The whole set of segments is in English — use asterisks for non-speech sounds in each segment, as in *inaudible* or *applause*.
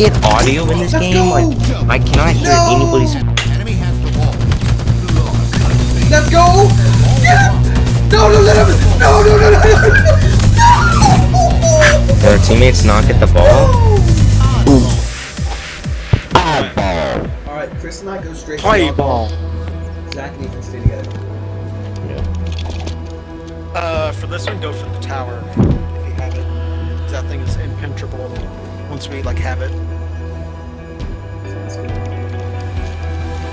get audio in this game? Like, I cannot hear No! anybody's. Enemy has the ball. Let's go! Get him! No, no, let him! No, no, no, no, no! Their teammates not get the ball. Alright, Chris and I go straight Play to ball. Zach and Ethan stay together. Yeah. Uh, for this one, go for the tower if you have it. 'Cause That thing is impenetrable once we like have it.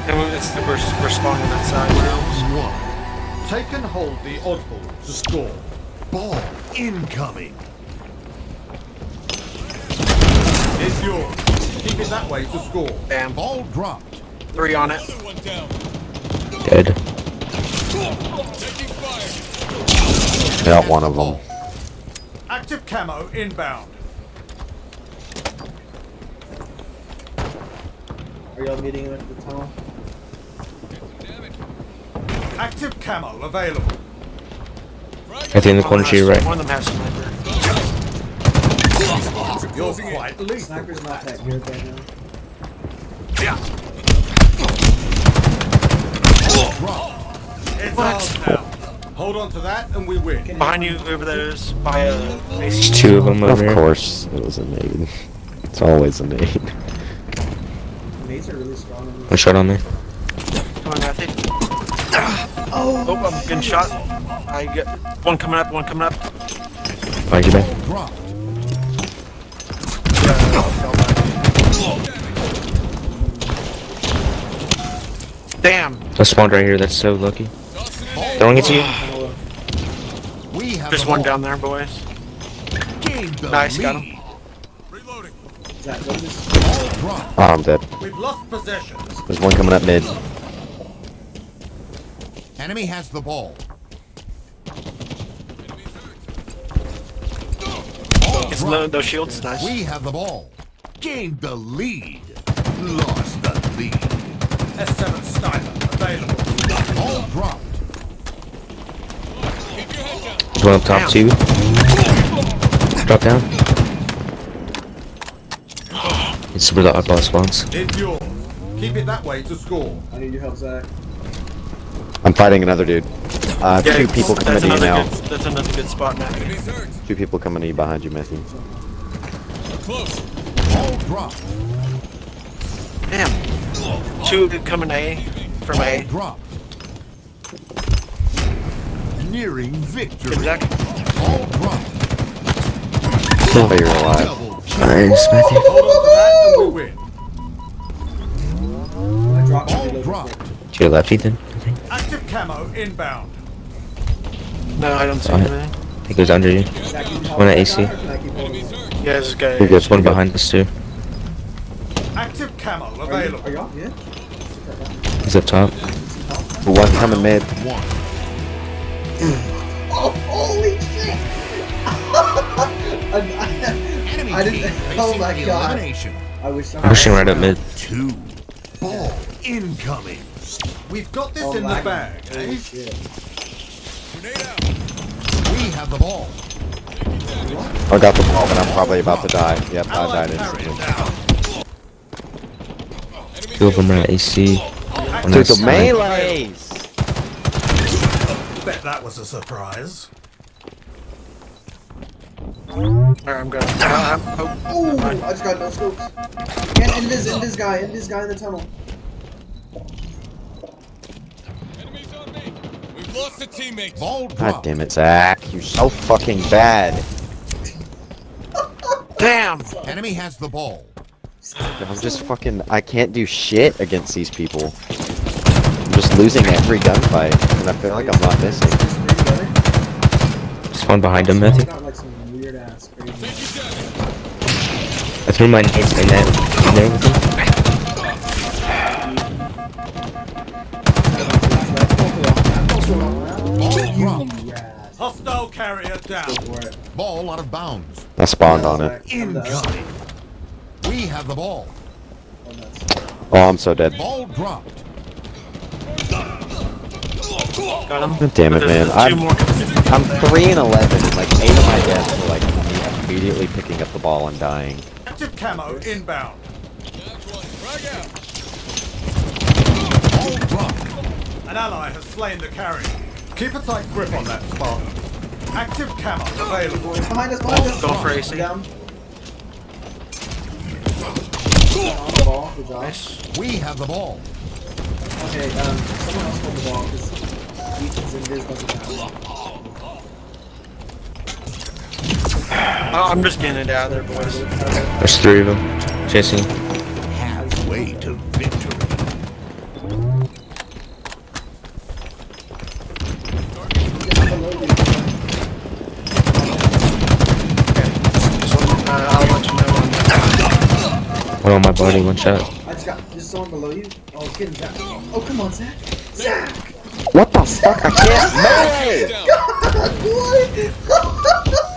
And we- it's, we're, we're spawning on that side now. One. Take and hold the oddball to score. Ball incoming. It's yours. Keep it that way to score. Bam. Ball dropped. Three on it. Dead. Got one of them. Active camo inbound. Are y'all meeting him at the tunnel? Active camo available. I think the corner to your right. One of them has sniper. You're quite lethal. Sniper's not that good right now. It's ours now. Hold on to that and we win. Behind you, over there is by uh, There's two of them over Of course, it was a nade. *laughs* It's always a nade. Mates are really strong in One shot on me. Come on, Matthew. Oh! Oh, I'm getting shot. I get one coming up, one coming up. Thank you, man. Dropped. Damn. I spawned right here. That's so lucky. Throwing it to you. We have There's one down there, boys. Gained Nice, got lead. him. Zach, go to this. Ball dropped. Oh, I'm dead. We've lost possession. There's one coming up mid. Enemy has the ball. It's low, those shields, nice. We have the ball. Gained the lead. Lost the lead. S7 sniper available. Ball dropped. There's one up top too. Drop down. It's where the oddball spawns. It's yours. Keep it that way to score. I need your help, Zach. I'm fighting another dude. Uh, Yeah, two people coming that's to you another now. good, That's another good spot, Matthew. Two people coming to you behind you, Matthew. Ball dropped. Damn. Two coming A from A. dropped. Nearing victory. Good, Zach. Ball dropped. Oh, you're alive. Double kill. Nice, Matthew. Hold on to that and we win. I dropped Ball To your left, Ethan. I think. Active camo inbound. No, I don't see Alright. anything. He goes under you. Zach, can you help One at AC. guy, or can I keep holding him? Yeah, this guy. You're. There's one behind us too. Active camo Are you, available. are y'all? He's up top. One coming mid. One. Oh, holy shit! *laughs* I, didn't- *laughs* oh my God. I wish I'm pushing right up mid. Two. Ball incoming. We've got this Oh in the bag, eh? Holy shit. We have the ball. I got the ball, but I'm probably about to die. Yep, I died carrier instantly. down. Two of them are at AC. One Dude, the side. melees! Bet that was a surprise. Alright, I'm going. Uh, I'm, oh, Ooh, never mind. I just got no scopes. And, and this, and this guy, and this guy in the tunnel. Enemies on me. We've lost a teammate. Ball God damn it, Zach. You're so fucking bad. Damn! Enemy has the ball. I'm just fucking. I can't do shit against these people. I'm just losing every gunfight, and I feel like I'm not missing. Just three together. Spawn behind him, Matthew. Threw my nades in that in there with him. Ball dropped. Yes. Hostile carrier down. Go for it. Ball out of bounds. I spawned on it. Incoming. We have the ball. Oh. I'm so dead. Ball dropped. Got him. Damn it, man. I'm, two more coming. I'm 3 and 11, and like 8 of my deaths were like immediately picking up the ball and dying. Active camo inbound. Down one. Frag out. All. An ally has slain the carrier. Keep a tight grip on that Spartan. Active camo available. Behind us, behind us. Go for AC. Down. On the ball, good job. Nice. We have the ball. Okay, um, someone else hold the ball because Ethan's invis doesn't have. Oh, I'm just getting it out of there, boys. There's three of them. Chasing. Halfway to victory. So, I'll let you know. on- One on my body, one shot. I just got just someone below you. Oh, it's getting Zach. Oh, come on, Zach. Zach! What the fuck? I can't *laughs* melee! They're *laughs*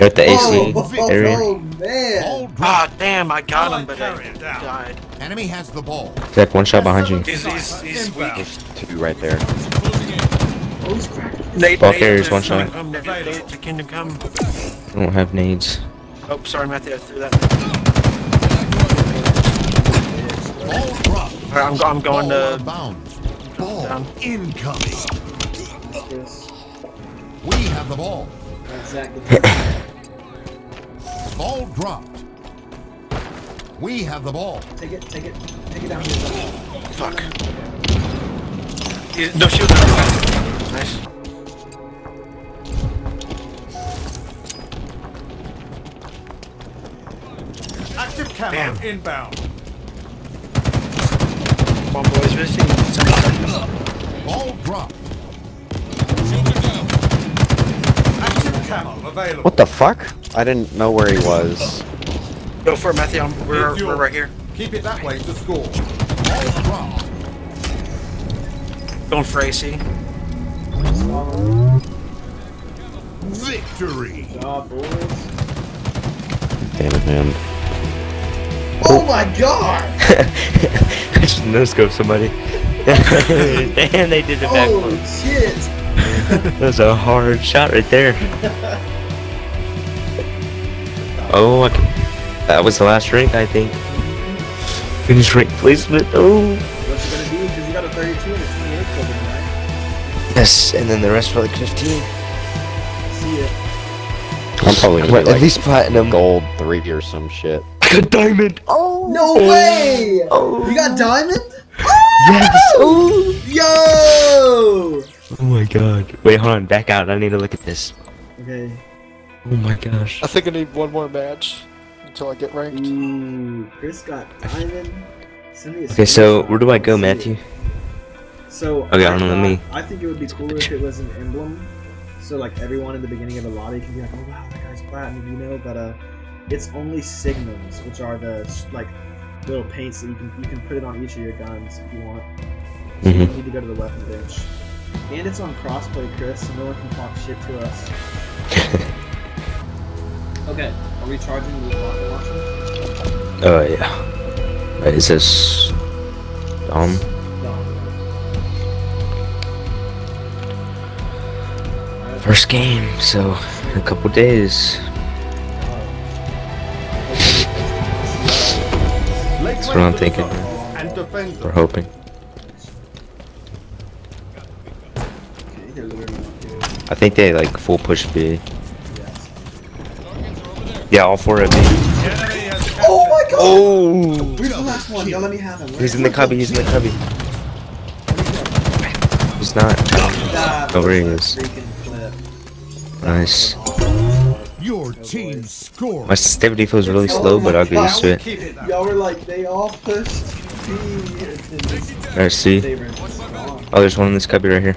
at the AC oh, area. oh, man. All dropped. Ah, damn, I got him, but I died. Enemy has the ball. Zach, one shot behind you. He's, he's, he's weak. Two right there. Oh, he's. Nate, Ball Nate, carriers, one shot. Come, Nate, Nate, to Kingdom Come. I don't have nades. Oh, sorry, Matthew, I threw that. Ball dropped. Alright, I'm, I'm going to. Ball Down. incoming. Chris. We have the ball. That's Zach. Get Ball dropped. We have the ball. Take it, take it, take it down here. Fuck. He's, no shield. Nice. Active camo Damn. inbound. Come on, boys, missing. Ball dropped. Shields are down. Active available. What the fuck? I didn't know where he was. Go for it, Matthew. I'm, we're, It's we're right here. Keep it that way to score. Ball dropped. Going for AC. Victory. Good job, boys. Damn it, man. Oh my god! *laughs* I just no scope somebody. *laughs* *laughs* Damn, they did the back. Oh shit! *laughs* That was a hard shot right there. Oh, I can- that was the last rank, I think. Finish rank placement. Oh. What's it gonna do? Because you got a 32 and a 28 clothing, right? Yes, and then the rest were like 15. See ya. I'm probably gonna Well, be at like least platinum. gold three or some shit. A diamond. Oh. No way! Oh. You got diamond? Yes. Oh. Yo! Oh my god. Wait, hold on. Back out. I need to look at this. Okay. Oh my gosh. I think I need one more match until I get ranked. Ooh, Chris got diamond. Send me a Okay, so where do I go, Matthew? So Okay, I hold on, let thought- me- I think it would be cooler if it was an emblem. So like everyone in the beginning of the lobby can be like, oh wow, that guy's platinum, you know. But uh, it's only signals, which are the like little paints that you can you can put it on each of your guns if you want. So you Mhm. don't need to go to the weapon bench. And it's on crossplay, Chris, so no one can talk shit to us. *laughs* okay, are we charging the rocket launcher? Oh yeah. Wait, is this um? No. First game, so in a couple days. That's what I'm thinking. We're hoping. Okay, they're literally not doing I think they like full push B. yes. Targets are over there. Yeah, all four of B. The enemy has Oh my god! Oh! Where's the last one? Y'all let me have him. He's in the cubby. He's in the cubby. He's not. That Oh, there he is. Nice. Your team scored. My sensitivity feels really slow, but I'll get used to it. Keep it that Y'all were like, they all pushed B. and then just- Alright, see. they were just gone. Oh, there's one in this cubby right here.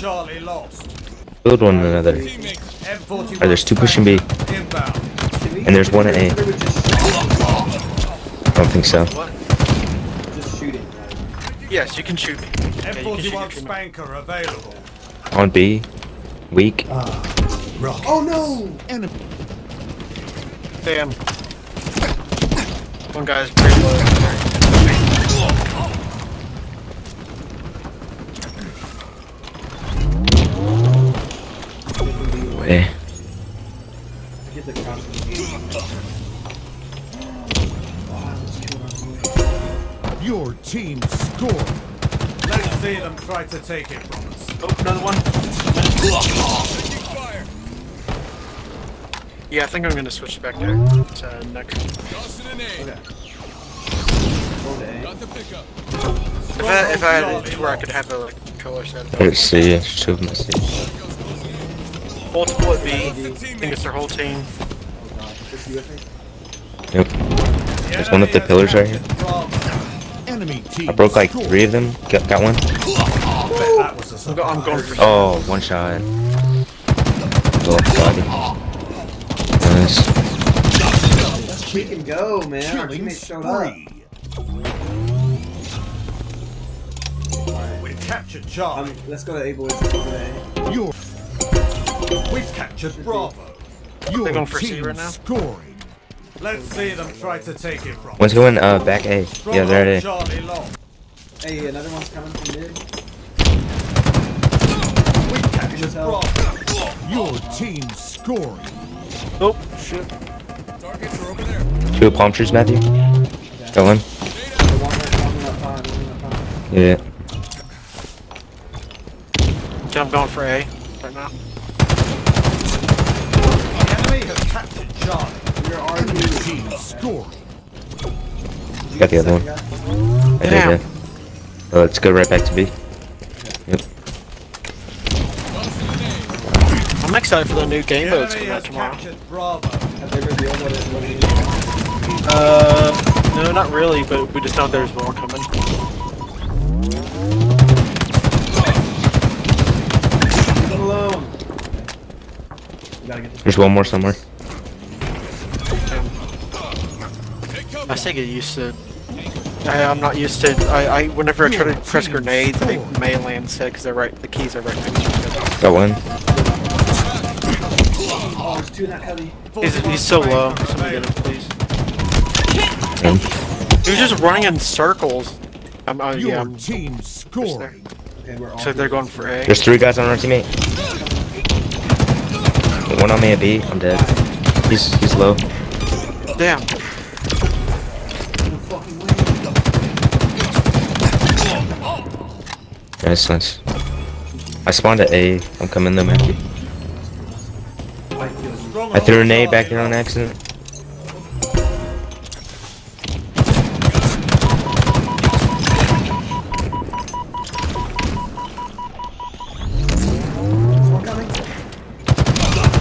Stronghold Charlie lost. Build one another. Teammates. M41. Alright, there's two pushing B. Inbound. Can we- And there's one at A. they were just, I don't think so. What? just shooting. Like, Yes, you can shoot me. Yeah, you can shoot M41. Spanker available. On B. Weak. Ah, oh no! Enemy. Damn. One guy's pretty low. Okay. Your team scored. Let's see them try to take it from us. Oh, another one. Yeah, I think I'm gonna switch back there to Nick. Okay. Okay. If I, if I had it to where I could have a like, coalition. Let's see, I should have Multiple at B. I think it's their whole team. Oh god. Just you with me? Yep. There's one of the pillars right here. I broke like three of them. Got, got one. Bet that was a I'm, go- I'm going surprise. for. Oh, one shot. Blow up body. Nice. We can go, man. Our teammates showed up. spree. We've captured Charlie. Um, let's go to A boys. Let's go to A. Your We've captured Bravo. Your They're going for C right now? scoring. Let's see them try to take it from One's going uh back A. Yeah, they're at A. Hey, another one's coming from mid. We captured Bravo. Your team scoring. Oh shit. Targets are over there. Two palm trees, Matthew. Got one. The one that's coming up high, the one up high. Yeah. Okay, I'm going for A right now. Has captured Charlie. Your Enemy RP. team scoring. Got the other one. I did, yeah. Oh, let's go right back to B. Yep. Tossing an A. I'm excited for the new game modes enemy coming out tomorrow. Bravo. Have they revealed what it, what it is? Uh, no, not really, but we just know there's more coming. Leave them alone. We gotta get this. There's one more somewhere. Take cover. I still get used to. I, I'm not used to. I, I whenever I try to press grenades, they melee instead because they're right. The keys are right next to each other. Got one. Oh, there's two in that heavy. He's, he's so low. Somebody get him, please. Um, He was just running in circles. I'm, uh, yeah, I'm, team scoring. Okay, we're so they're going for A. there's three guys on our teammate. One on me at B. I'm dead. He's he's low. Damn. No fucking way. Nice, nice. I spawned at A. I'm coming though, Matthew. I threw an a back there on accident.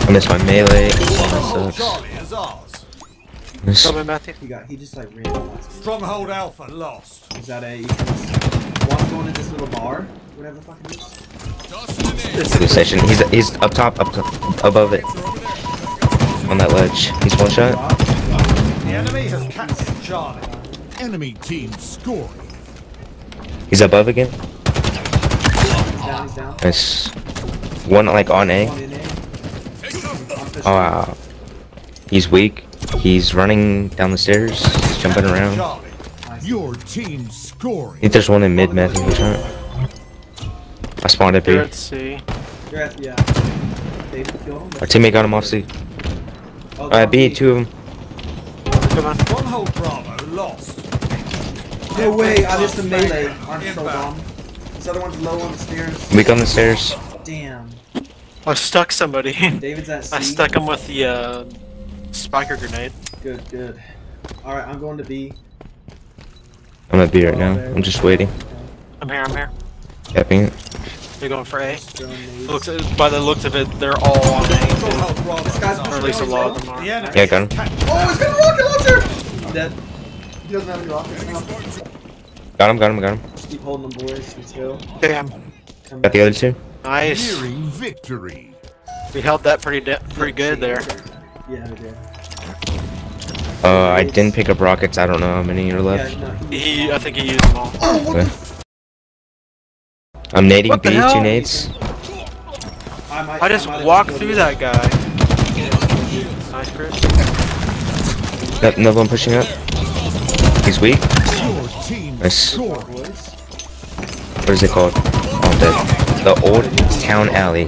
I missed my melee. Oh, that sucks. Charlie is ours. Miss- Coming, Matthew. He got. He just like ran past. Stronghold Alpha lost. Is that a? One going in this little bar. Whatever the fuck it is. Tossing an A. It's Good session. He's he's up top, up top, above it, Targets are over there. on that ledge. He's one shot. The enemy has captured Charlie. Enemy team scoring. He's above again. He's down. He's down. Nice. One like on A. cover. Oh, wow. He's weak. He's running down the stairs. He's jumping around. Your team I think there's one in mid, Matthew. Which one? I spawned at B. Here Our at C. You're at yeah. David killed him. teammate got him off C. Oh, Uh, B, two of them. Come on. Stronghold Bravo lost. No way. I missed the melee. I'm so dumb. This other one's low on the stairs. Weak on the stairs. Damn. I stuck somebody. David's at *laughs* C. I stuck him with the uh, spiker grenade. Good. Good. All right. I'm going to B. I'm at B right now. I'm just waiting. I'm here. I'm here. Capping it. They're going for A. Looks by the looks of it, they're all on A. Stronghold Bravo This guy's is Or at least a lot of them are. The enemy Yeah, got him. Oh, he's got a rocket launcher! I'm dead. He doesn't have any rockets now. Got him, got him, got him. Keep holding them, boys. Let's go. Damn. Come Got the other two. Nice. nearing victory. We held that pretty de- pretty good there. Yeah, we did. Uh, I didn't pick up rockets. I don't know how many are left. Yeah, no, he, He, I think he used them all. Oh, what Okay. I'm nading What the B, hell? two nades. I, might, I just might have walked through that guy. Nice, Chris. Got another one pushing up. He's weak. Nice. What is it called? Oh, the, the Old Town Alley.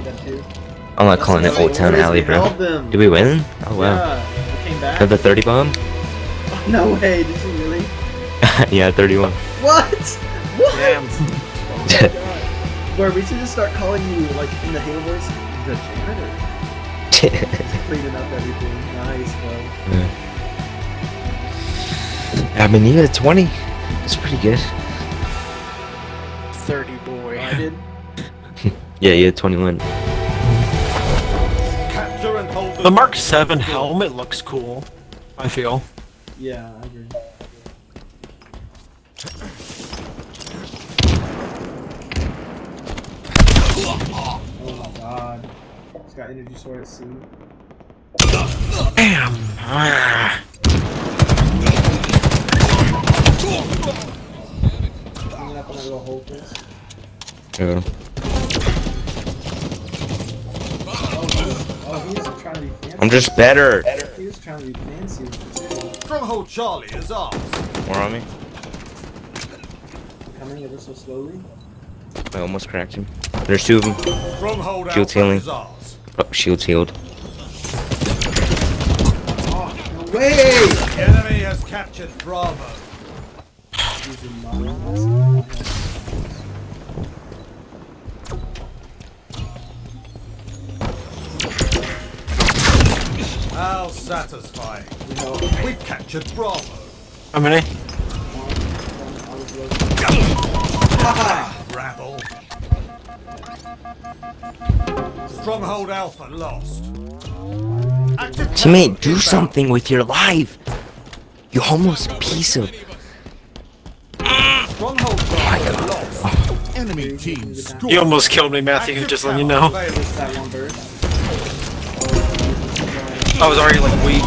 I'm not calling it Old Town Alley, bro. held them. Did we win? Oh, wow. Yeah, we came back. Have the 30 bomb? No way, did you really? *laughs* yeah, 31. What? What? Damn. Oh my god. Where we should just start calling you like in the Halo voice, the janitor. *laughs* Cleaning up everything. Nice, bro. I mean, you got a 20. It's pretty good. 30 boy. Oh, I did. *laughs* Yeah, yeah, 21. Capture and hold The Mark 7 helmet looks cool. I feel. Yeah, I agree. Oh my god. He's got energy sword at C. Damn. Ah. Cleaning up on that little hole first. Yeah. Just better. He was trying to be fancy with it. Stronghold Charlie is ours. More on me. Coming ever so slowly. I almost cracked him. There's two of them. Stronghold Shield Alpha healing. is ours. Oh, shield's healed. Oh, no way! The enemy has captured Bravo. Satisfying. You We've captured Bravo. How many? I was *laughs* Rabble. Stronghold Alpha lost. Active Teammate, do something with your life. You homeless piece of. Stronghold Bravo lost. Enemy team score. You almost killed me, Matthew, just letting you know. I was already like weak.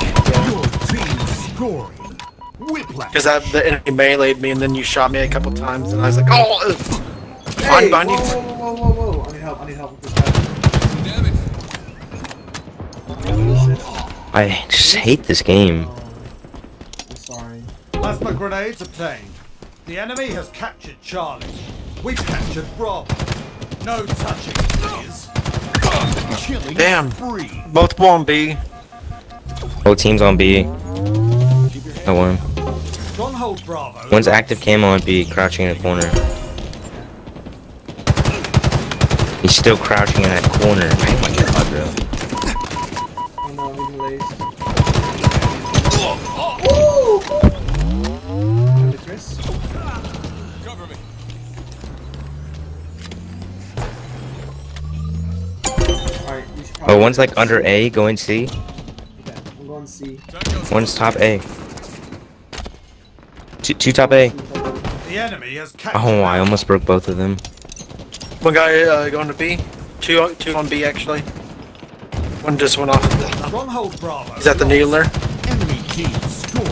Your team scoring. Whiplash. Because that the enemy meleeed me and then you shot me a couple times and I was like, oh! Uh, hey! I'm behind you. Whoa, whoa, whoa, whoa, whoa! I need help, I need help with this guy. I just hate this game. I'm sorry. Plasma grenades obtained. The enemy has captured Charlie. We've captured Bravo. No touching, please. Damn. spree. Both one B. Whole team's on B. I won. One's active camo on B, crouching in a corner. He's still crouching in that corner. Oh my god, bro. Oh. Cover me. Alright. Oh, one's like under A, going C. One's top A. Two, two top A. The enemy has captured. Oh, I almost broke both of them. One guy uh, going to B. Two, two on B actually. One just went off. Stronghold Bravo. He's at the needler. Enemy team scored.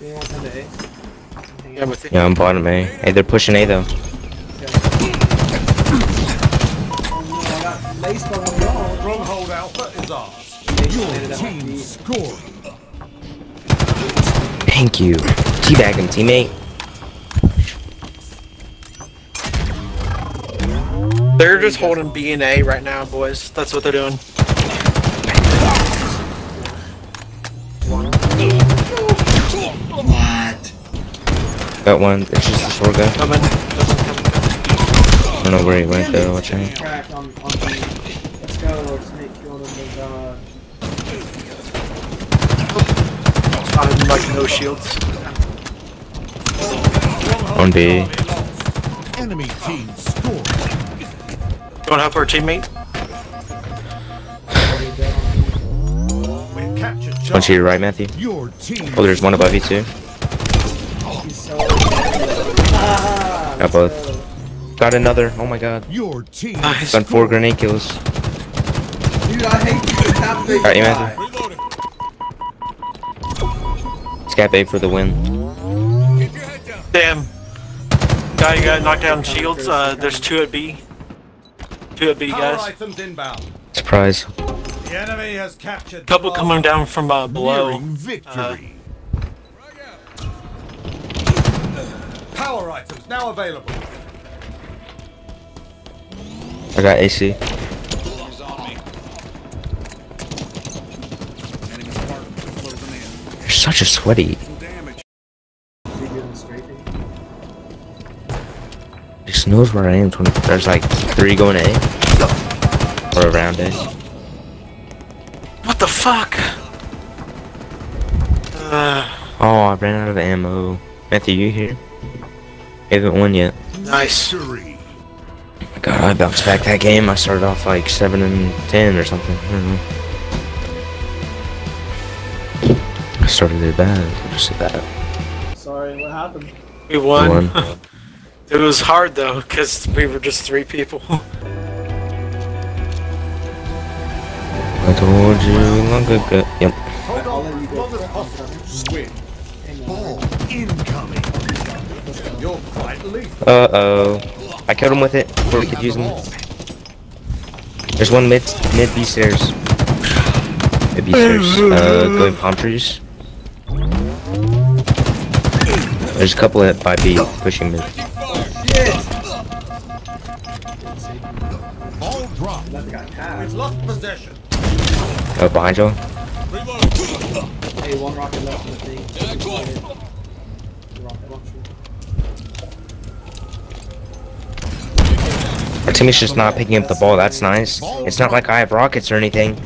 Anyone come to A? Hang Yeah, out. with you. Yeah, I'm bottom A. Hey, they're pushing A though. Oh no, I got laced by one. Stronghold Alpha is ours. Your landed at my team feet. scored. Thank you. Teabag him, teammate. They're just holding B and A right now, boys. That's what they're doing. What? Got one. It's just a short guy. Coming. I don't know where he went though. Watch out. Cracked on, on B. Let's go, let's make kill them with dodge. I'm like no shields. Stronghold On B. Charlie lost. Enemy team scored. Going to help our teammate. We've One to Charlie. your right, Matthew. Your team. Oh, there's one above you too. He's so. Got both. Got another. Oh my god. Your team. Nice. Done four grenade kills. Dude, I hate you. Alright, you guy. Matthew. Reloading. A for the win. Keep your head down. Damn. Guy got knocked down shields. Uh, there's two at B. Two at B, Power guys. items inbound. Surprise. The enemy has captured. Couple coming down from uh, below. Victory. Frag out. Power items now available. I got AC. He's on me. Such a sweaty. Some damage. Are you doing the straight thing? Just knows where I am. 20. There's like three going A. Or around A. What the fuck? Uh, Oh, I ran out of ammo. Matthew, you here? Haven't won yet. nice. Victory. God, I bounced back that game. I started off like 7 and 10 or something. Started it bad. Just said that. Sorry, what happened? We won. Won. *laughs* it was hard though, because we were just three people. *laughs* I told you long ago. Yep. Hold on. let you go. Long as possible. Win. On. Ball incoming. You're quite lethal. Uh oh. I killed him with it before we could use him. There's one mid mid B stairs. Mid B stairs. Uh, going palm trees. There's a couple at by B pushing me. Ball lost possession. Oh, behind y'all. Hey, one rocket left in the thing. Just not picking up the ball. That's nice. It's not like I have rockets or anything.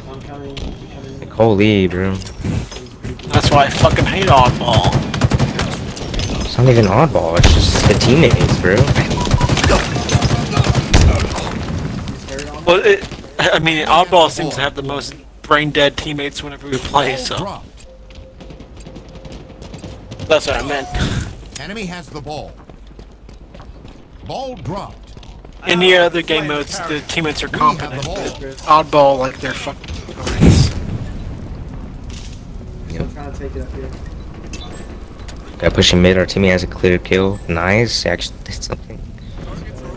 Like, holy, bro. That's why I fucking hate oddball. It's not even oddball. It's just the teammates, bro. He's. Well, it, I mean, oddball seems to have the most brain dead teammates whenever we play, so that's what I meant. Enemy has the ball. Ball dropped. In the other game modes, the teammates are competent. Oddball, like they're fucking. opponents. I'm trying to take it up here. Got pushing mid. Our teammate has a clear kill. Nice. Actually did something.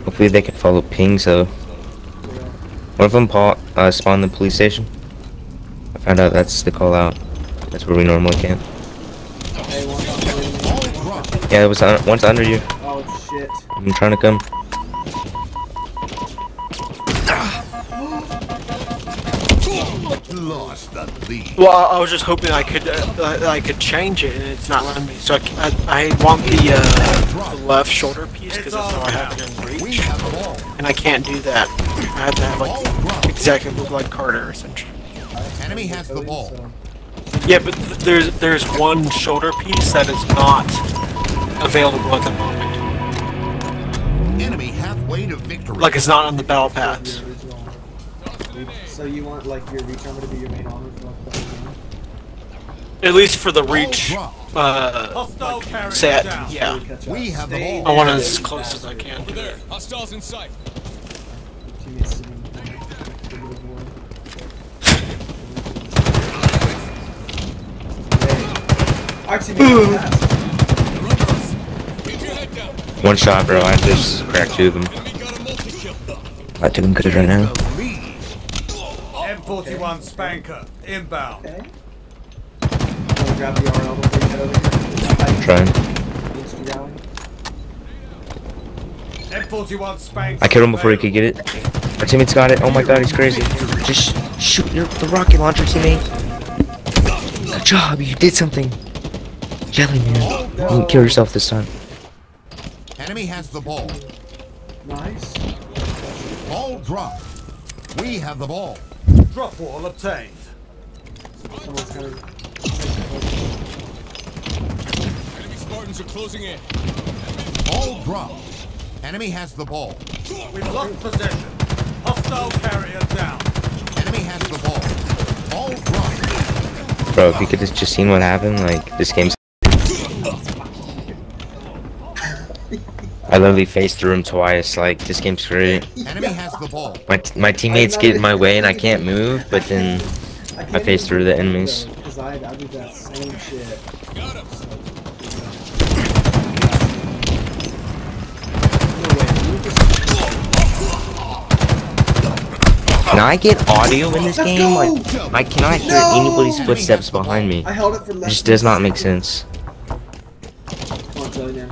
Hopefully they can follow ping. So one of them paw, uh, spawned the police station. I found out that's the call out. That's where we normally camp. Hey, one rocket. Ball dropped. Yeah, it was un one's under you. Oh shit. I'm trying to come. The lead. Well, I I was just hoping I could uh, I could change it, and it's not letting me. So I, I, I want the, uh, the left shoulder piece because that's how I have it in reach, have the ball. and I can't do that. I have to have like exactly look like Carter essentially. Enemy has the ball. Yeah, but th- there's there's one shoulder piece that is not available at the moment. Enemy halfway to victory. Like it's not on the battle pass. Original. So you want like your reach armor to be your main armor for like the whole game? At least for the reach uh, Hostile carrier set. Yeah, We have the Stay. I want as close as I can. Over there. Hostiles in sight. Teammates sitting in the corner. Good little boy. Hey. Our teammate got passed. They're under us. Keep your head down. One shot, bro. I just cracked two of them. I got a multi-kill. Not good right now. The lead. M41 Spanker. Inbound. Okay. Wanna grab the RL before you head over here? Trying. Instant rally. M41 Spanker. I killed him before he could get it. Our teammate's got it. Oh my god, he's crazy. Just shoot your, the rocket launcher, teammate. Good job, you did something. Jelly man. You didn't kill yourself this time. Enemy has the ball. Nice. Ball dropped. We have the ball. Drop wall obtained. Someone's kind of. Enemy Spartans are closing in. Ball dropped. Enemy has the ball. We've lost possession. Hostile carrier down. Enemy has the ball. Ball dropped. Bro, if you could have just seen what happened, like, this game's... I literally faced through him twice, like, this game's great. Enemy has the ball. My, t- my teammates get in my way and I can't move, but then I face through the enemies. Because I, I do that same shit. Got him. No way. You just- Can I get audio in this game? Like, I cannot hear No! anybody's footsteps behind me. I held it for It just does not make sense.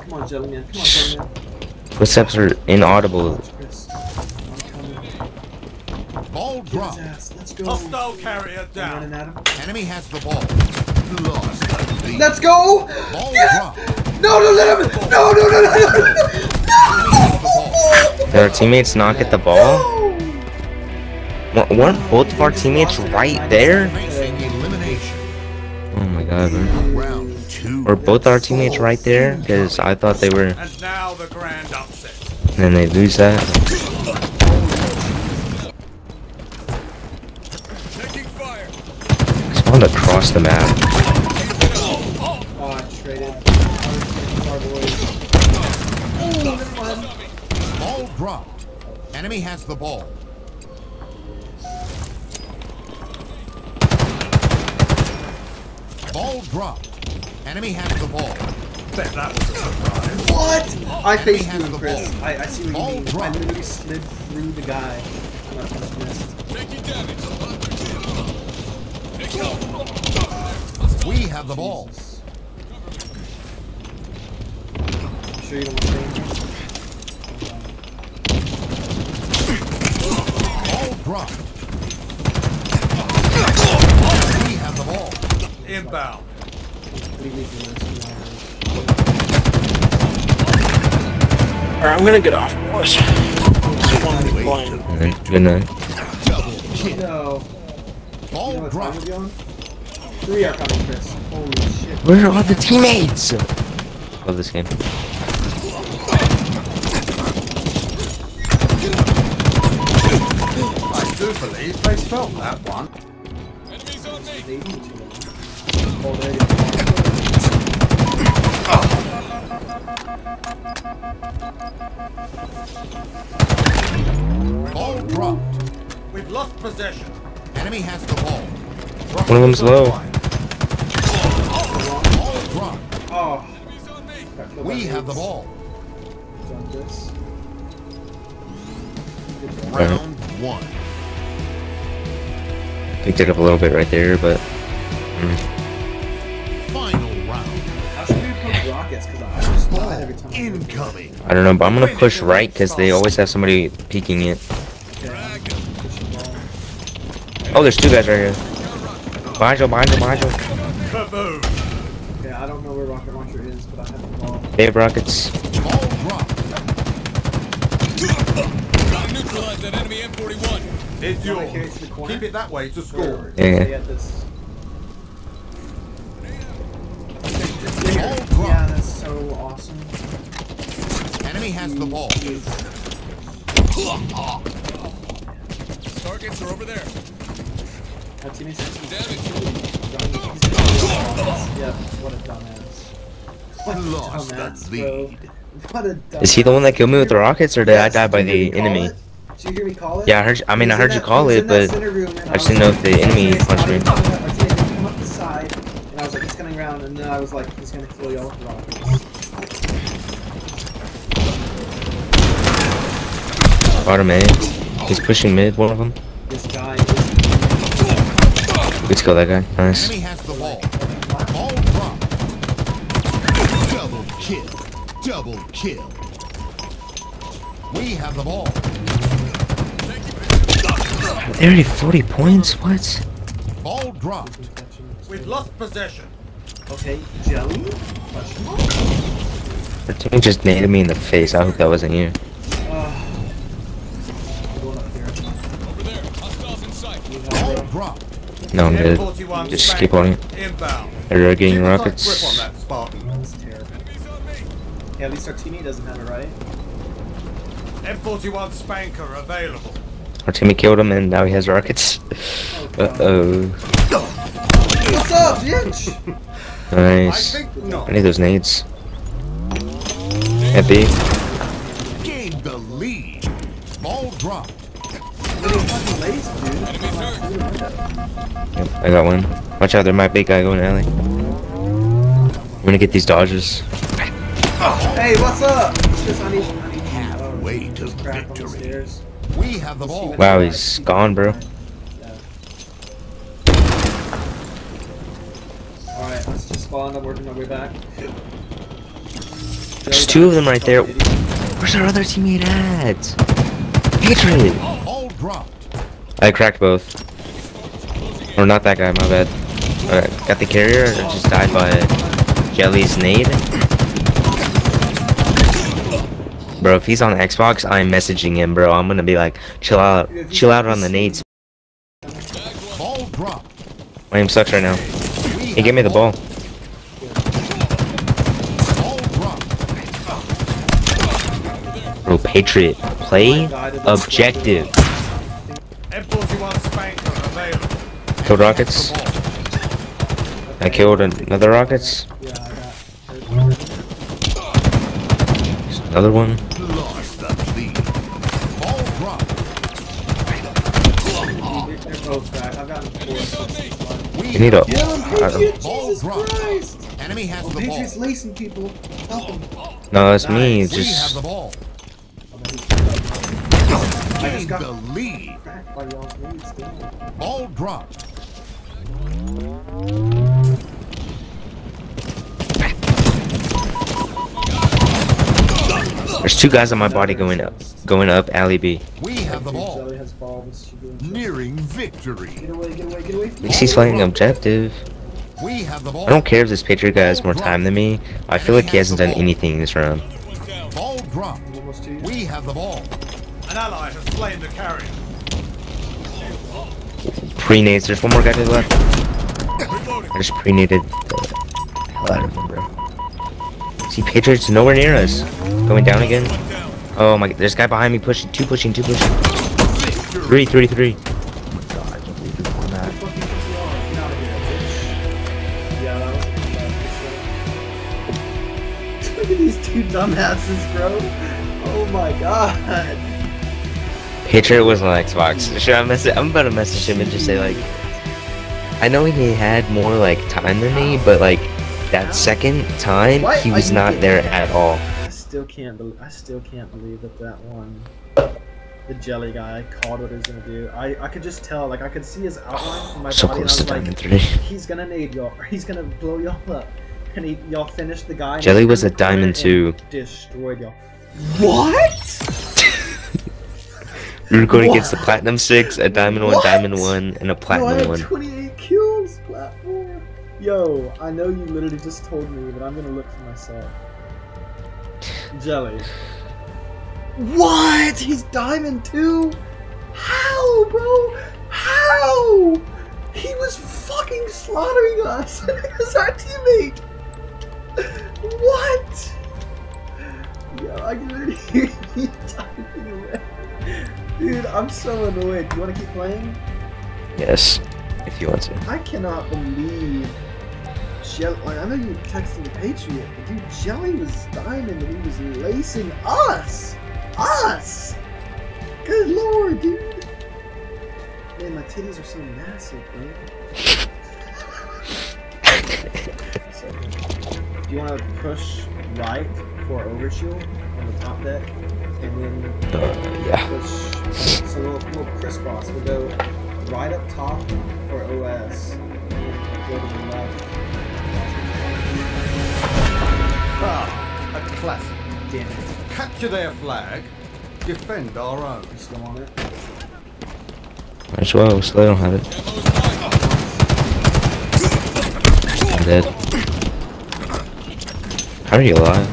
Come on, Jellyman. Come on, Jellyman. Come. Footsteps are inaudible. Chris. I'm coming. Ball Get his dropped. ass. Let's go. Hostile carrier down. Enemy has the ball. Lost. Let's go! Ball Yeah! No, no, let him! No, no, no, no, no, no, no! Did our teammates not get the ball? Wa- Weren't both of our teammates right there? Oh my god, bro. Round two. Were both our teammates right there? Because I thought they were, And now the grand upset. and then they lose that. Taking fire. Spawned across the map. Oh, I traded. Our boys. Oh, never mind. Ball dropped. Enemy has the ball. Ball dropped. Enemy has the ball. Bet that was a surprise. What? I faced has you, the Chris. ball. I, I see what Ball you mean. I dropped. literally slid through the guy. Taking damage. We have the ball. I'm sure you don't want to stay Ball dropped. We have the ball. Inbound. Completely blessed. Alright, I'm gonna get off, boys. Just wanna be blind. And good night. Double kill. You know dropped. Three are coming, Chris. Holy shit. Where are all the teammates? Love this game. I do believe they felt that one. Enemies on me. They need to. Already. Possession. Enemy has the ball. One of them's low. Oh. Enemies on me. got killed by We have the ball. Done this. Good job. Right. Round one. Picked it up a little bit right there, but mm. Final round. How should we approach rockets? Because I just died every time. I moved. Incoming. I don't know. But I'm gonna push right because they always have somebody peeking it. Okay, push the ball. Oh, there's two guys right here. Behind you, behind you, behind you. Kaboom. Okay, I don't know where rocket launcher is, but I have the ball. They have rockets. Ball dropped. Gotta neutralize that enemy M41. It's Wanna carry it to the corner? Keep it that way to score. Yeah. stay at this. Ball Yeah, that's so awesome. Enemy has the ball. Targets are over there. Our teammates have Damage. Yeah, what a dumbass. What a dumbass, bro. What a dumbass. Is he the one that killed me with the rockets, or did I die by the hear me call enemy? it? Did you hear me call it? Yeah, I heard. I mean, I heard in you call it, but room, I just didn't know if the enemy punched me." Come up the side, and I was like, he's coming around, and then I was like, he's gonna kill y'all with rockets. Bottom A. He's pushing mid. One of them. This guy Let's kill that guy. Nice. Enemy has the ball. Ball. Double kill. Double kill. We have the ball. They already 40 points. What? Ball dropped. We've lost possession. Okay, jelly? The team just nailed me in the face. I hope that wasn't you. Uh, I'm going up here. Over there. Hostiles in sight. Ball dropped. No, I'm good. Just keep on it. Inbound. They're getting Keep a tight rockets. On that, Spartan. that's terrible. Enemies on me. Yeah, at least our teammate doesn't have it right. M41 Spanker available. Our teammate killed him, and now he has rockets. Uh oh. What's up, bitch? I Nice. think not. I need those nades. At B. Gained the lead. Ball dropped. Yep, I got one. Watch out, there might be a guy going alley. I'm gonna get these dodges. Hey, what's up? It's just, I need, I need Halfway to just crap on the victory. We have the ball. Wow, he's gone, bro. Alright, let's just spawn. I'm working my way back. There's two of them right there. Where's our other teammate at? Hatred! Ball dropped. I cracked both. Or not that guy, my bad. Uh, got the carrier. Just died by Jelly's nade. Bro, if he's on Xbox, I'm messaging him, bro. I'm gonna be like, chill out, chill out on the nades. My aim sucks right now. He gave me the ball. Ball. Bro, Patriot, play objective. M41 Spanker available. Killed rockets. I killed another rockets. Yeah, I got. There's another one. Lost the lead. Ball dropped. They're both back. I've gotten four assists. We You need a. Kill him, Patriot! Jesus Enemy has the Patriot's ball. lacing people. Help him. No, it's me. We have Just the ball. I just got the lead. cracked by y'all's leads, still. Ball dropped. There's two guys on my body going up, going up alley B. We have the ball. Jelly has ball. This should be in- Nearing victory. Get away, get away, get away. At least he's playing objective. We have the ball. I don't care if this Patriot guy has more time than me. I feel like he hasn't done anything this round. Ball dropped. We have the ball. An ally has slain the carrier. Pre-nades. There's one more guy to the left. I just pre-naded the hell out of him, bro. See, Patriots nowhere near us. Going down again. Oh my, god, there's a guy behind me pushing. Two pushing, two pushing. Three, three, three. Fucking PTR, get out of here, bitch. Yeah, that was pretty bad for sure. Look at these two dumbasses, bro. Oh my god. Patriot was on Xbox. Should I message? I'm about to message him and just say like, I know he had more like time than me, but like that second time Why he was not there at all. I still can't believe. I still can't believe that that one, the jelly guy, called what he was gonna do. I I could just tell. Like I could see his outline from my So body, and I close to like, diamond three. *laughs* he's gonna nade y'all, or *laughs* he's gonna blow y'all up, and he y'all finished the guy. Jelly was a turned the corner diamond two. Destroyed y'all. What? *laughs* Going against the platinum six, a diamond one, What? diamond one, and a platinum had one. 28 kills, platform. Yo, I know you literally just told me, but I'm gonna look for myself. Jelly. What? He's diamond too? How, bro? How? He was fucking slaughtering us *laughs* as our teammate. What? Yo, I can literally *laughs* hear you. Dude, I'm so annoyed. Do you want to keep playing? Yes, if you want to. I cannot believe Jelly. Like, I know you texting the Patriot, but dude, Jelly was diamond and he was lacing us! Us! Good lord, dude! Man, my titties are so massive, bro. So, *laughs* do you want to push right for overshield on the top deck? And then Uh, yeah. push. So we'll, we'll crisscross. We'll go right up top for OS, go to the left. Ah, a classic. Damn it, Capture their flag. Defend our own. you still on it? Might as well, so they don't have it. I'm dead. How are you alive?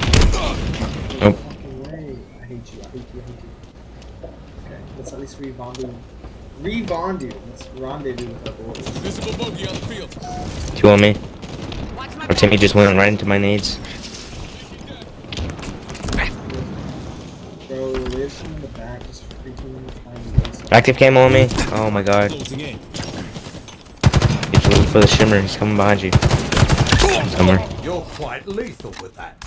Nope. Fucking way. I hate you. I hate you. I hate you. Okay, let's at least re-rendezvous. Re-rendezvous. With our boys. Visible bogey on the field. Two on me. Or Timmy just went right into my nades. Bro, there's in the back just freaking trying. Active camo on me. Oh my god. Closing in. He's looking for the shimmer. He's coming behind you. Somewhere. You're quite lethal with that.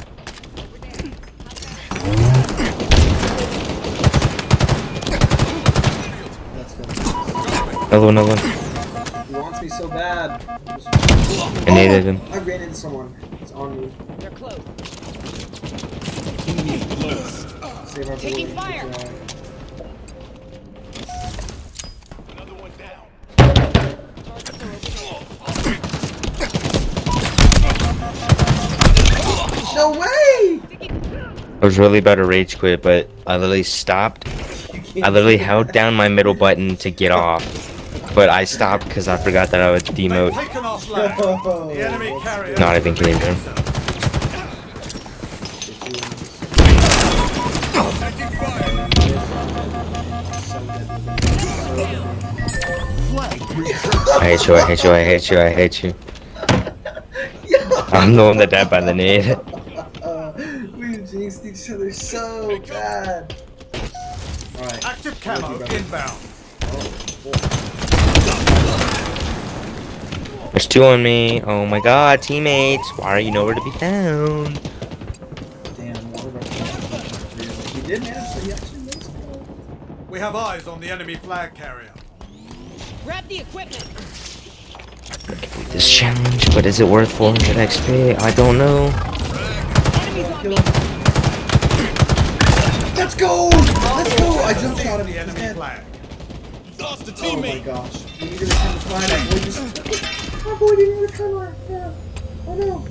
Another one, another one. He wants me so bad. I naded him. I ran into someone. It's on me. They're close. Save our Taking boy. fire. Good job. No way! I was really about to rage quit, but I literally stopped. I literally held down my middle button to get off. But I stopped because I forgot that I would They've demote. taken our our flag. Oh, The enemy let's carrier. go. Not even kidding, bro. Taking fire. Flag return. I hate you, I hate you, I hate you, I hate you. I'm the one that died by the nade. *laughs* We jinxed each other so bad. Alright. Active camo inbound. Oh, There's two on me. Oh my god, teammates. Why are you nowhere to be found? Damn, one of our friends- He did manage to, he actually managed to- We have eyes on the enemy flag carrier. Grab the equipment. This challenge, but is it worth 400 XP? I don't know. Enemies on Kill me. him. Let's go! Let's go! I jump shot him. The enemy flag. Lost a Oh my gosh. We need to return the flag. Our boy just... Our boy didn't. Yeah. Oh no.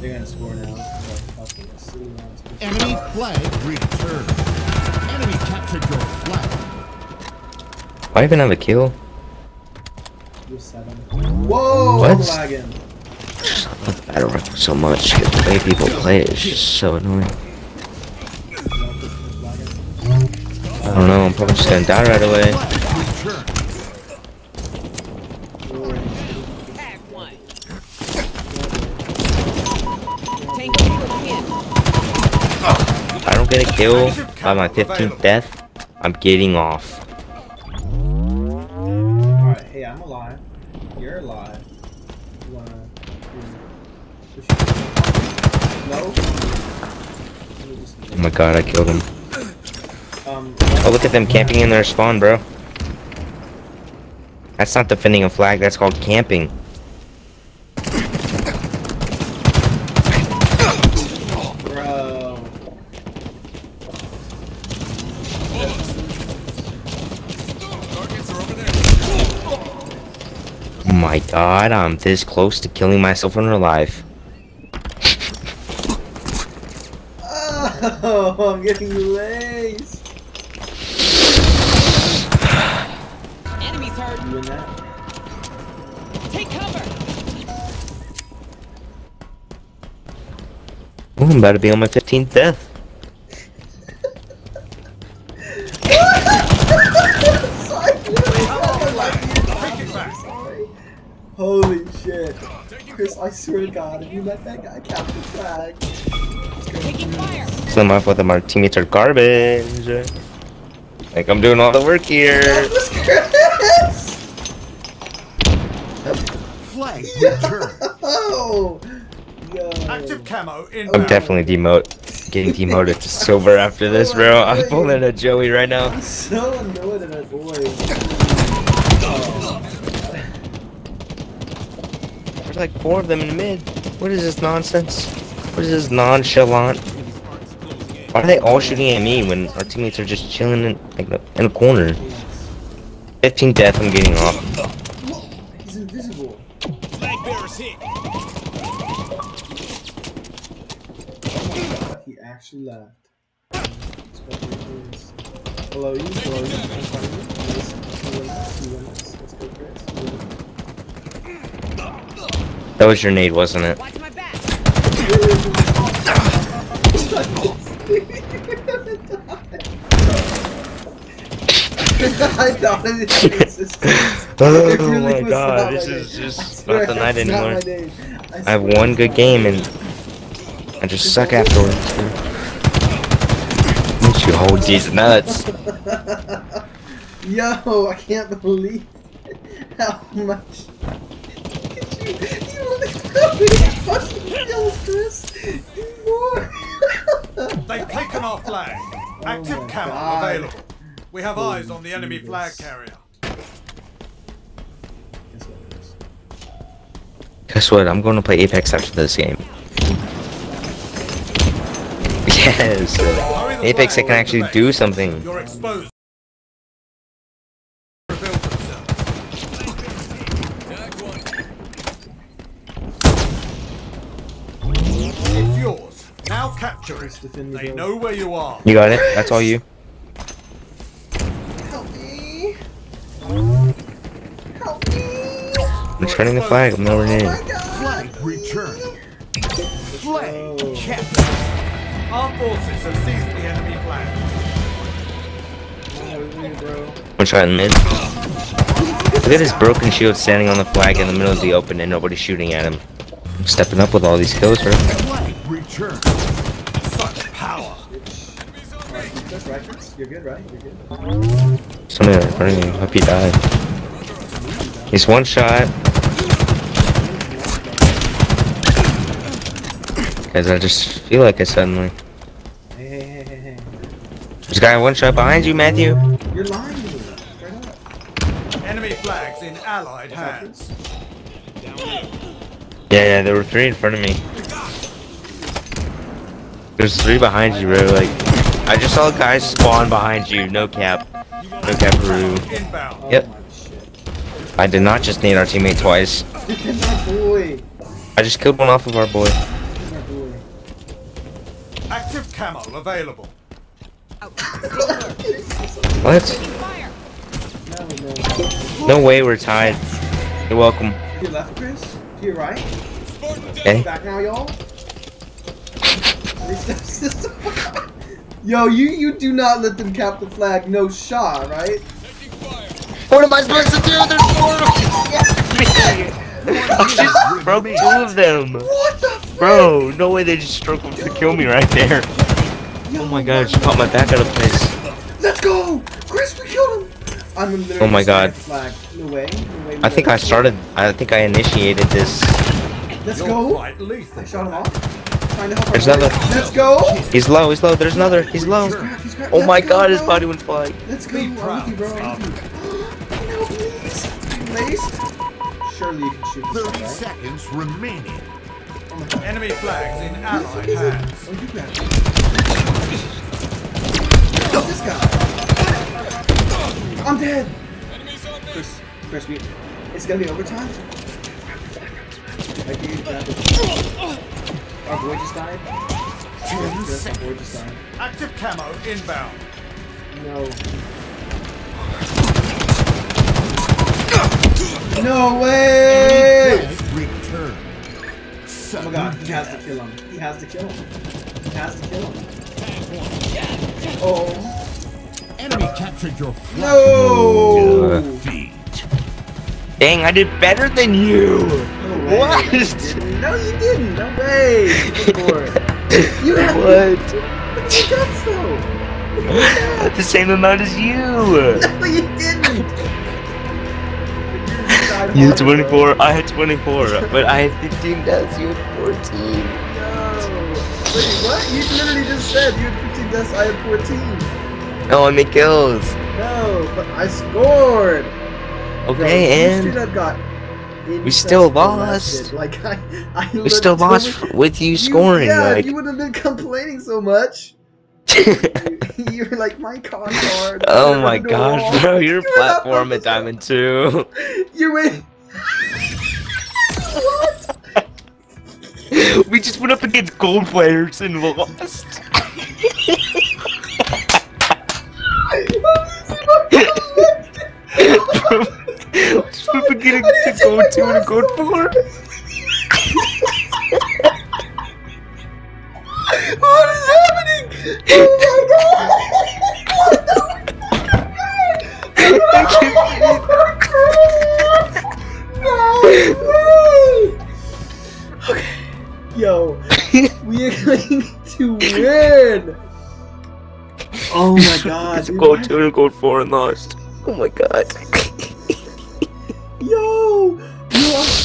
They're gonna score now. Fucking silly ass bitch. Enemy flag returned. Enemy captured your flag. Why even have a kill? You're seven. Whoa! What? I'm lagging. I love Battle Rifle so much. 'cause The way people play it is just so annoying. I don't know, I'm probably just gonna die right away. Return. Tag one. Tango pushing in. If I don't get a kill by my 15th death, I'm getting off. Alright, hey, I'm alive. You're alive. You wanna... you- push you- No? Let me just- Oh my god, I killed him. Um, Oh, look at them camping in their spawn, bro. That's not defending a flag, that's called camping. bro. Targets are over there. Oh my god, I'm this close to killing myself in real life. *laughs* Oh, I'm getting laced. Enemies hurt. You in that? Take cover. Ooh, I'm about to be on my 15th death. Take it back. Sorry. Holy shit. Chris, I swear to God, if you let that guy capture flag. Taking fire. Slim off with them, our teammates are garbage. Like I'm doing all the work here. *laughs* Chris! Flag returned. Oh! *laughs* Yo. Active camo inbound. I'm definitely demote, getting demoted to silver after this, bro. *laughs* I'm pulling a Joey right now. I'm so annoyed at that boy. There's like four of them in the mid. What is this nonsense? What is this nonchalant? Why are they all shooting at me when our teammates are just chilling in like the- in a corner? 15 death, I'm getting off. He's invisible. Flag bearers hit. He actually you. You. Let's go, Chris. You win this. That was your nade, wasn't it? Watch my back. I thought *laughs* it. Oh It really my god, this my is name. Just not the night not anymore. my name. I have one good game and I just suck afterwards. Makes you hold these nuts. *laughs* Yo, I can't believe *laughs* how much. You, you look how many fucking kills, Chris. They've taken our flag. *laughs* Oh Active Oh my camo God. available. We have Holy eyes on the enemy Jesus. flag carrier. Guess what, Chris? Guess what? I'm going to play Apex after this game. *laughs* Yes. Apex, I can actually into do base. something. You're exposed. Reveal themselves. Tag one. It's yours. Now capture Chris, it. defend me, They bro. know where you are. You got it? That's all you. Help me. Help me. Returning the flag. I'm not reneging. Oh flag return. Flag Oh. kept. Our forces have seized the enemy flag. Oh, bro. One shot in mid. Look at this broken shield standing on the flag in the middle of the open and nobody shooting at him. I'm stepping up with all these kills, bro. Flag returned. That's right, You're good, right? You're good. Somebody in front of you. Hope you die. He's one shot. Guys, I just feel like I suddenly. Hey, hey, hey, hey, hey. There's a guy one shot behind you, Matthew. You're lying to me. Straight up. Enemy flags in allied hands. Yeah, yeah, there were three in front of me. There's three behind you, bro. Like, I just saw guys spawn behind you. No cap. No cap, Peru. Yep. Oh, my shit. I did not just need our teammate twice. Look at my boy. I just killed one off of our boy. Look at my boy. Active camo available. What? No, no. No way we're tied. You're welcome. To your left, Chris. To your right. Okay? Back now, y'all. *laughs* *laughs* Yo, you you do not let them cap the flag. No shot, right? What am I supposed to do? There's four I just broke two of them. What the? Frick? Bro, no way they just struck him to kill me right there. Oh my god, I just popped my back out of place. Let's go, Chris. We killed him. I'm literally Oh my God. Flag. No way. No way we I think I started, I think I initiated this. Let's go. quite lethal. I shot him off. Trying to help There's another. Let's go. He's low, he's low, there's another, he's low. He's cracked, he's cracked. Oh Let's my go, god, his bro. body went flying. Let's go. Be I'm with proud you, bro. I'm with you. No, please. Laced. Surely you can shoot this 30 guy, right? seconds remaining. Oh. Enemy flags in allied hands. Oh, you grab it. Oh, this guy. I'm dead. Chris, Chris, we, it's gonna be overtime. I do grab it. Our boy just died. Chris, our boy just died. Active camo inbound. No. No way! Flag returned. Oh my god, he has to kill him. He has to kill him. He has to kill him. Oh. Enemy captured your flag. No! Defeat. Dang, I did better than you. No. What? No, you didn't. No way. Look for it. You *laughs* have What? You got so. *laughs* The same amount as you. No, *laughs* you didn't. You had 24, I had 24, but I had 15 deaths, you had 14. No. Wait, what? You literally just said you had 15 deaths, I had 14. No, I made kills. No, but I scored. Okay, you and have got we still lost. Like I, I we still lost with you scoring. Yeah, like, you wouldn't have been complaining so much. *laughs* you, are like my con *laughs* card. oh my gosh, bro, your *laughs* You platform at Diamond 2. on- You went. what? we just went up against gold players and lost. Just went up against gold 2 and gold 4. What is happening? Oh my god! Okay. Yo, we are going to win! Oh my god, It's gold 2 and gold 4 and lost. Oh my god.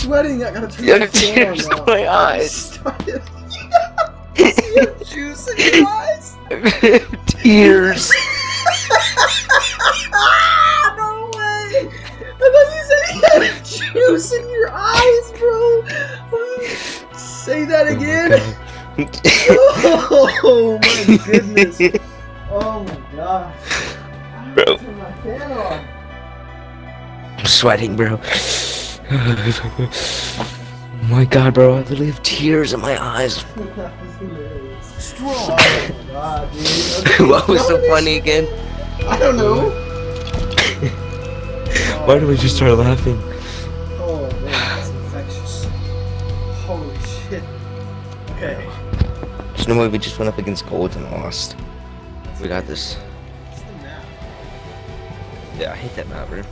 Sweating. I gotta turn You my have tears fan in on. my eyes. *laughs* You have juice in your eyes? *laughs* tears. *laughs* no way! I thought you said you had juice in your eyes, bro! *sighs* Say that again! Oh my goodness! Oh my gosh! Bro. have to turn my fan on. I'm sweating, bro. Oh *laughs* my god, bro. I literally have tears in my eyes. That was hilarious. Strong. Oh god, dude. what was so funny again? I don't know. *laughs* Why did we just start laughing? Oh man. Holy shit. Okay. There's no way we just went up against gold and lost. We got this. What's the map? Yeah, I hate that map, bro.